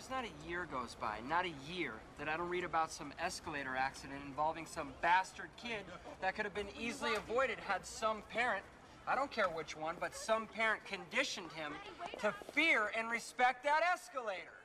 There's not a year goes by, not a year, that I don't read about some escalator accident involving some bastard kid that could have been easily avoided had some parent, I don't care which one, but some parent conditioned him to fear and respect that escalator.